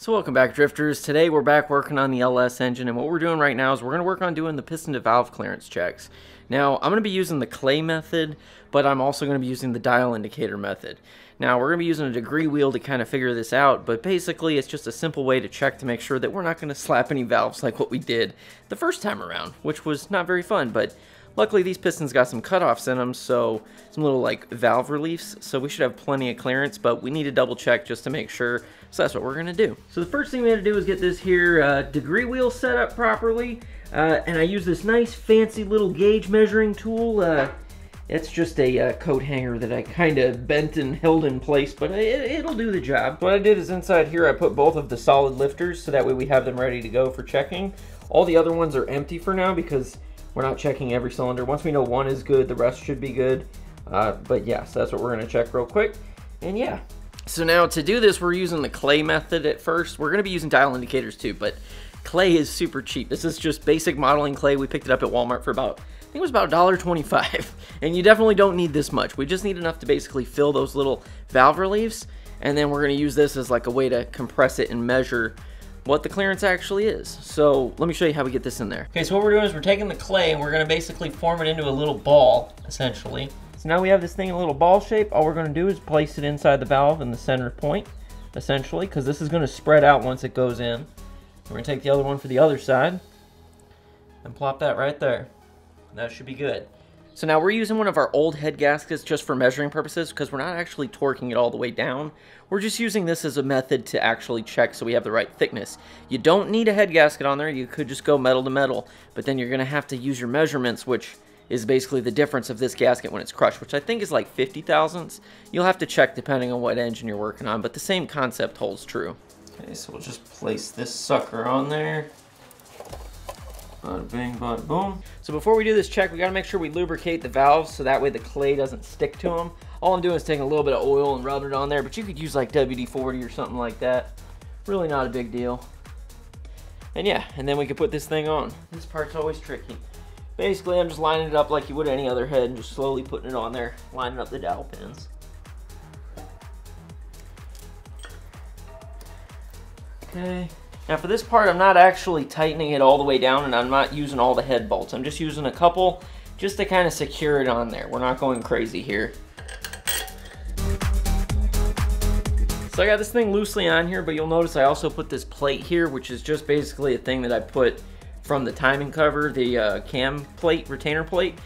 So welcome back drifters. Today we're back working on the LS engine and what we're doing right now is we're going to work on doing the piston to valve clearance checks. Now I'm going to be using the clay method but I'm also going to be using the dial indicator method. Now we're going to be using a degree wheel to kind of figure this out but basically it's just a simple way to check to make sure that we're not going to slap any valves like what we did the first time around which was not very fun but Luckily, these pistons got some cutoffs in them, so some little like valve reliefs, so we should have plenty of clearance, but we need to double check just to make sure, so that's what we're gonna do. So the first thing we had to do is get this here uh, degree wheel set up properly, uh, and I use this nice fancy little gauge measuring tool. Uh, it's just a uh, coat hanger that I kind of bent and held in place, but it, will do the job. What I did is inside here I put both of the solid lifters so that way we have them ready to go for checking. All the other ones are empty for now because we're not checking every cylinder. Once we know one is good, the rest should be good. Uh, but yeah, so that's what we're gonna check real quick. And yeah. So now to do this, we're using the clay method at first. We're gonna be using dial indicators too, but clay is super cheap. This is just basic modeling clay. We picked it up at Walmart for about, I think it was about $1.25. And you definitely don't need this much. We just need enough to basically fill those little valve reliefs. And then we're gonna use this as like a way to compress it and measure what the clearance actually is. So let me show you how we get this in there. Okay, so what we're doing is we're taking the clay and we're gonna basically form it into a little ball, essentially. So now we have this thing in a little ball shape. All we're gonna do is place it inside the valve in the center point, essentially, because this is gonna spread out once it goes in. We're gonna take the other one for the other side and plop that right there. That should be good. So now we're using one of our old head gaskets just for measuring purposes because we're not actually torquing it all the way down. We're just using this as a method to actually check so we have the right thickness. You don't need a head gasket on there. You could just go metal to metal, but then you're going to have to use your measurements, which is basically the difference of this gasket when it's crushed, which I think is like 50 thousandths. You'll have to check depending on what engine you're working on, but the same concept holds true. Okay, so we'll just place this sucker on there. Bing, boom. So before we do this check, we gotta make sure we lubricate the valves so that way the clay doesn't stick to them. All I'm doing is taking a little bit of oil and rubbing it on there, but you could use like WD-40 or something like that. Really not a big deal. And yeah, and then we can put this thing on. This part's always tricky. Basically, I'm just lining it up like you would any other head and just slowly putting it on there, lining up the dowel pins. Okay, now for this part, I'm not actually tightening it all the way down and I'm not using all the head bolts. I'm just using a couple just to kind of secure it on there. We're not going crazy here. So I got this thing loosely on here, but you'll notice I also put this plate here, which is just basically a thing that I put from the timing cover, the uh, cam plate, retainer plate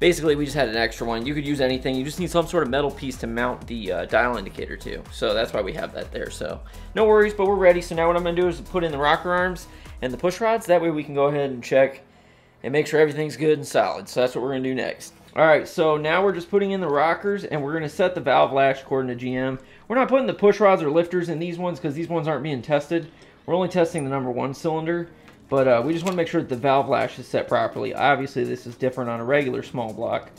basically we just had an extra one. You could use anything. You just need some sort of metal piece to mount the uh, dial indicator to. So that's why we have that there. So no worries, but we're ready. So now what I'm gonna do is put in the rocker arms and the push rods. That way we can go ahead and check and make sure everything's good and solid. So that's what we're gonna do next. All right, so now we're just putting in the rockers and we're gonna set the valve lash according to GM. We're not putting the push rods or lifters in these ones because these ones aren't being tested. We're only testing the number one cylinder. But uh, we just want to make sure that the valve lash is set properly. Obviously, this is different on a regular small block.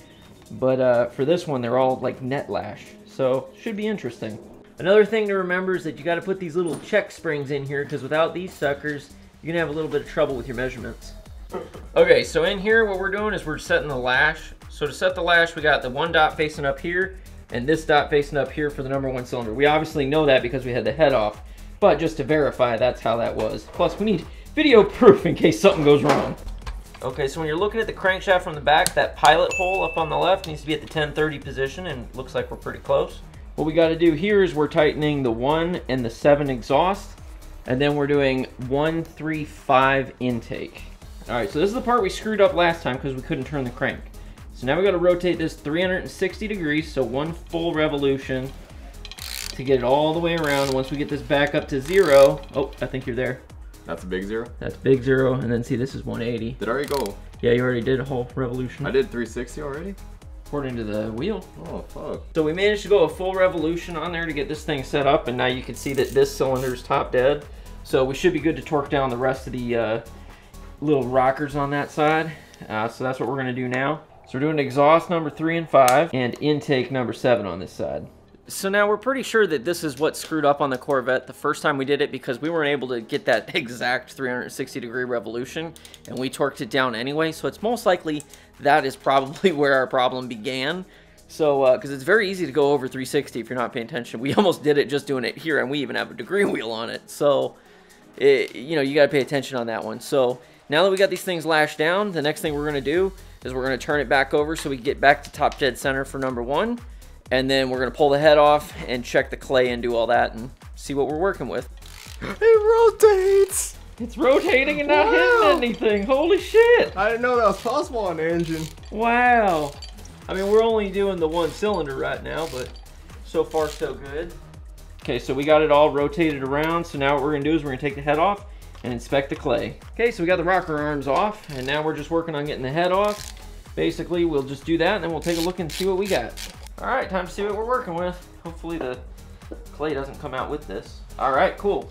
But uh, for this one, they're all like net lash. So, should be interesting. Another thing to remember is that you got to put these little check springs in here because without these suckers, you're going to have a little bit of trouble with your measurements. Okay, so in here, what we're doing is we're setting the lash. So to set the lash, we got the one dot facing up here and this dot facing up here for the number one cylinder. We obviously know that because we had the head off, but just to verify, that's how that was. Plus, we need video proof in case something goes wrong. Okay, so when you're looking at the crankshaft from the back, that pilot hole up on the left needs to be at the 1030 position and looks like we're pretty close. What we gotta do here is we're tightening the one and the seven exhaust, and then we're doing one, three, five intake. All right, so this is the part we screwed up last time because we couldn't turn the crank. So now we gotta rotate this 360 degrees, so one full revolution to get it all the way around. Once we get this back up to zero, oh, I think you're there. That's a big zero? That's big zero, and then see this is 180. Did I already go? Yeah, you already did a whole revolution. I did 360 already? According to the wheel. Oh, fuck. So we managed to go a full revolution on there to get this thing set up, and now you can see that this cylinder is top dead. So we should be good to torque down the rest of the uh, little rockers on that side. Uh, so that's what we're gonna do now. So we're doing exhaust number three and five, and intake number seven on this side. So now we're pretty sure that this is what screwed up on the Corvette the first time we did it because we weren't able to get that exact 360 degree revolution and we torqued it down anyway. So it's most likely that is probably where our problem began. So, uh, because it's very easy to go over 360 if you're not paying attention. We almost did it just doing it here, and we even have a degree wheel on it. So, it, you know, you got to pay attention on that one. So, now that we got these things lashed down, the next thing we're going to do is we're going to turn it back over so we get back to top dead center for number one. And then we're going to pull the head off and check the clay and do all that and see what we're working with. It rotates! It's rotating and not Wow. hitting anything. Holy shit. I didn't know that was possible on the engine. Wow. I mean, we're only doing the one cylinder right now, but so far so good. Okay, so we got it all rotated around. So now what we're gonna do is we're gonna take the head off and inspect the clay. Okay, so we got the rocker arms off, and now we're just working on getting the head off. Basically, we'll just do that, and then we'll take a look and see what we got. All right, time to see what we're working with. Hopefully the clay doesn't come out with this. All right, cool.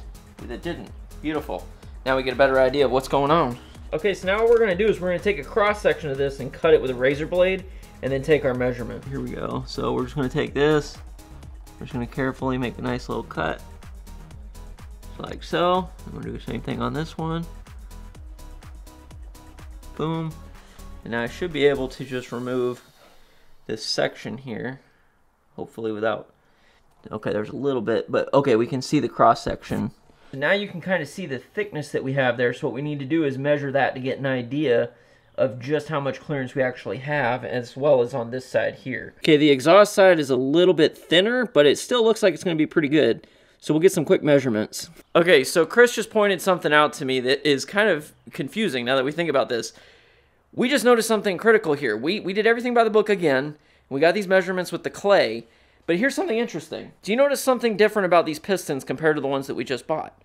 It didn't. Beautiful. Now we get a better idea of what's going on. Okay, so now what we're gonna do is we're gonna take a cross section of this and cut it with a razor blade, and then take our measurement. Here we go. So we're just gonna take this. We're just gonna carefully make a nice little cut, like so. I'm gonna do the same thing on this one. Boom. And now I should be able to just remove this section here, hopefully without. Okay, there's a little bit, but okay, we can see the cross section. Now you can kind of see the thickness that we have there. So what we need to do is measure that to get an idea of just how much clearance we actually have, as well as on this side here. Okay, the exhaust side is a little bit thinner, but it still looks like it's going to be pretty good. So we'll get some quick measurements. Okay, so Chris just pointed something out to me that is kind of confusing now that we think about this. We just noticed something critical here. We, we did everything by the book again. We got these measurements with the clay. But here's something interesting. Do you notice something different about these pistons compared to the ones that we just bought?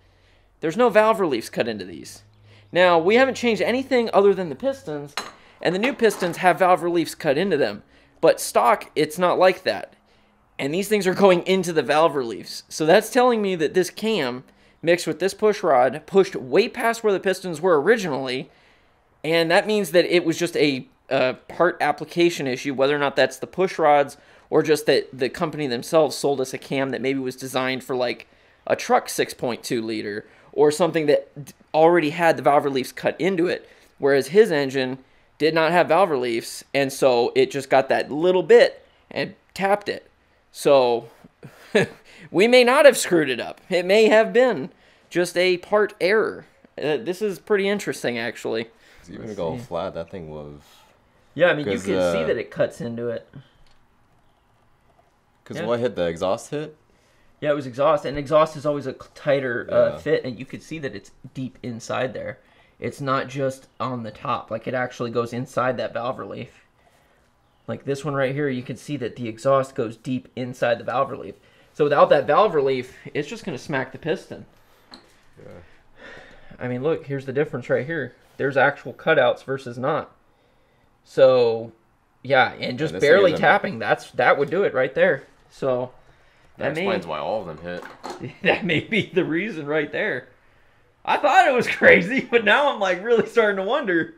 There's no valve reliefs cut into these. Now, we haven't changed anything other than the pistons, and the new pistons have valve reliefs cut into them. But stock, it's not like that. And these things are going into the valve reliefs. So that's telling me that this cam, mixed with this push rod, pushed way past where the pistons were originally, and that means that it was just a, a part application issue, whether or not that's the push rods or just that the company themselves sold us a cam that maybe was designed for like a truck 6.2 liter or something that already had the valve reliefs cut into it, whereas his engine did not have valve reliefs, and so it just got that little bit and tapped it. So we may not have screwed it up. It may have been just a part error. Uh, this is pretty interesting, actually. Even to go flat, that thing was. Yeah, I mean, you can see uh, that it cuts into it. Because Yeah. what hit the exhaust hit? Yeah, it was exhaust, and exhaust is always a tighter uh, Yeah. fit, and you could see that it's deep inside there. It's not just on the top; like it actually goes inside that valve relief. Like this one right here, you can see that the exhaust goes deep inside the valve relief. So without that valve relief, it's just going to smack the piston. Yeah. I mean, look, here's the difference right here. There's actual cutouts versus not. So, yeah, and just this thing barely tapping, that's that would do it right there. So That, that may explains why all of them hit. that may be the reason right there. I thought it was crazy, but now I'm like really starting to wonder.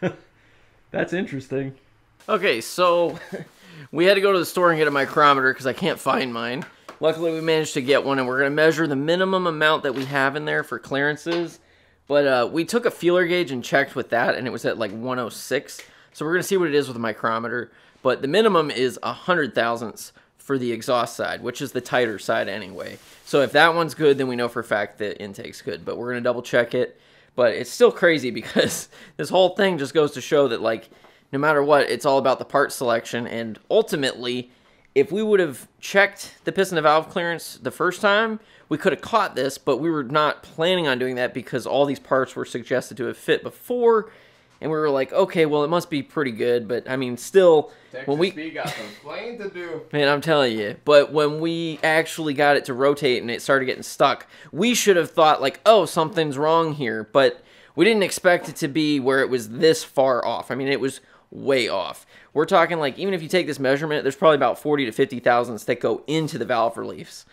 That's interesting. Okay, so we had to go to the store and get a micrometer because I can't find mine. Luckily, we managed to get one, and we're going to measure the minimum amount that we have in there for clearances. But uh, we took a feeler gauge and checked with that, and it was at like 106. So we're going to see what it is with a micrometer. But the minimum is a hundred thousandths for the exhaust side, which is the tighter side anyway. So if that one's good, then we know for a fact that intake's good. But we're going to double check it. But it's still crazy because this whole thing just goes to show that, like, no matter what, it's all about the part selection. And ultimately, if we would have checked the piston to valve clearance the first time, we could have caught this, but we were not planning on doing that because all these parts were suggested to have fit before. And we were like, okay, well, it must be pretty good. But I mean, still, when we. got some to do. Man, I'm telling you. But when we actually got it to rotate and it started getting stuck, we should have thought, like, oh, something's wrong here. But we didn't expect it to be where it was this far off. I mean, it was way off. We're talking like, even if you take this measurement, there's probably about 40 to 50 thousandths that go into the valve reliefs.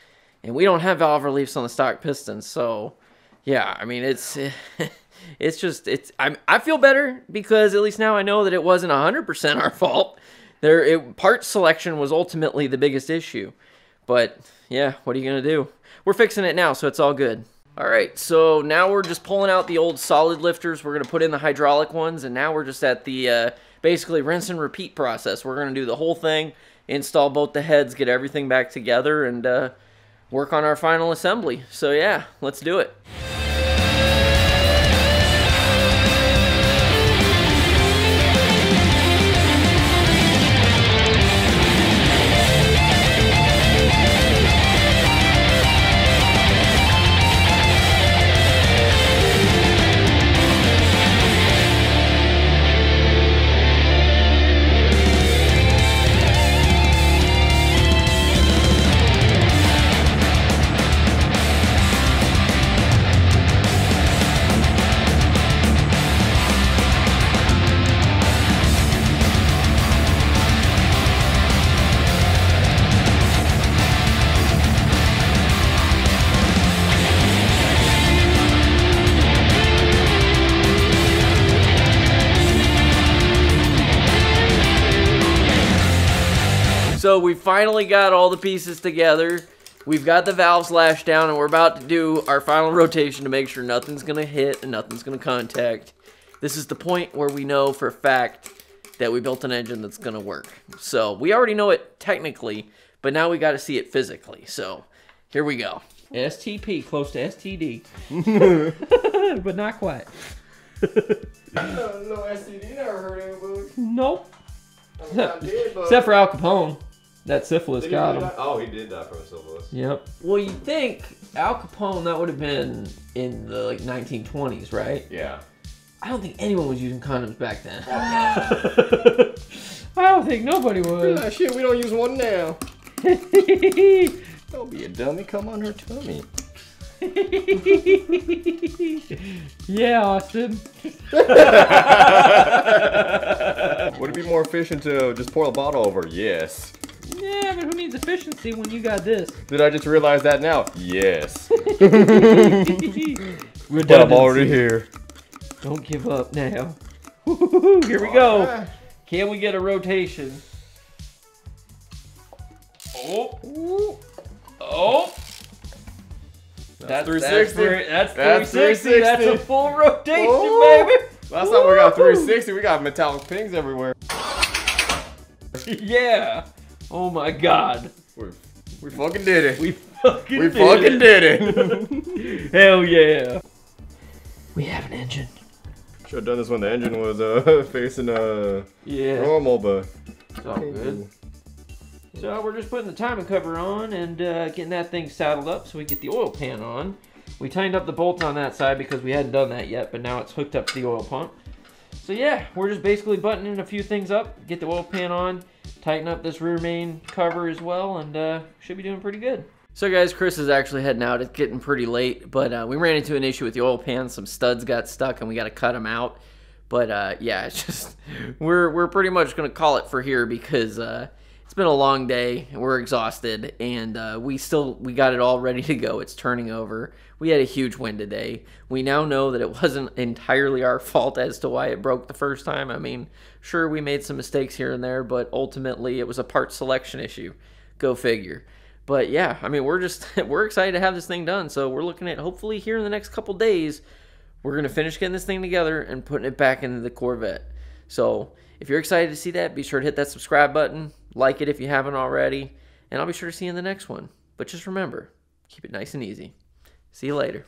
And we don't have valve reliefs on the stock pistons. So, yeah, I mean, it's. It's just it's I I feel better because at least now I know that it wasn't 100% our fault. There it, part selection was ultimately the biggest issue. But yeah, what are you going to do? We're fixing it now, so it's all good. All right, so now we're just pulling out the old solid lifters. We're going to put in the hydraulic ones, and now we're just at the uh, basically rinse and repeat process. We're going to do the whole thing install both the heads, get everything back together, and uh, work on our final assembly. So yeah, let's do it. So we finally got all the pieces together. We've got the valves lashed down and we're about to do our final rotation to make sure nothing's gonna hit and nothing's gonna contact. This is the point where we know for a fact that we built an engine that's gonna work. So we already know it technically, but now we gotta see it physically. So here we go. STP, close to STD. but not quite. no STD never hurt anybody. Nope. Except Except for Al Capone. That syphilis got him. Oh, he did die from syphilis. Yep. Well, you think Al Capone that would have been in the like 1920s, right? Yeah. I don't think anyone was using condoms back then. I don't think nobody was. Ah, shit, we don't use one now. Don't be a dummy. Come on her tummy. yeah, Austin. Would it be more efficient to just pour the bottle over? Yes. Yeah, but who needs efficiency when you got this? Did I just realize that now? Yes. Redundancy. But I'm already here. Don't give up now. Here we go. Can we get a rotation? Oh. Oh. That's That's 360. That's, That's 360. That's a full rotation, Oh. baby. Last time we got 360, we got metallic pings everywhere. yeah. Oh my God. We, we fucking did it. We fucking We did fucking it. did it. Hell yeah. We have an engine. Should have done this when the engine was uh, facing uh, Yeah. normal, but It's all good. So we're just putting the timing cover on and uh, getting that thing saddled up so we get the oil pan on. We tightened up the bolts on that side because we hadn't done that yet, but now it's hooked up to the oil pump. So yeah, we're just basically buttoning a few things up, get the oil pan on, tighten up this rear main cover as well, and uh, should be doing pretty good. So guys, Chris is actually heading out. It's getting pretty late, but uh, we ran into an issue with the oil pan. Some studs got stuck, and we got to cut them out. But uh, yeah, it's just we're we're pretty much gonna call it for here because uh, it's been a long day. and We're exhausted, and uh, we still we got it all ready to go. It's turning over. We had a huge win today. We now know that it wasn't entirely our fault as to why it broke the first time. I mean, sure we made some mistakes here and there, but ultimately it was a part selection issue. Go figure. But yeah, I mean, we're just we're excited to have this thing done. So we're looking at hopefully here in the next couple days we're going to finish getting this thing together and putting it back into the Corvette. So if you're excited to see that, be sure to hit that subscribe button, like it if you haven't already, and I'll be sure to see you in the next one. But just remember, keep it nice and easy. See you later.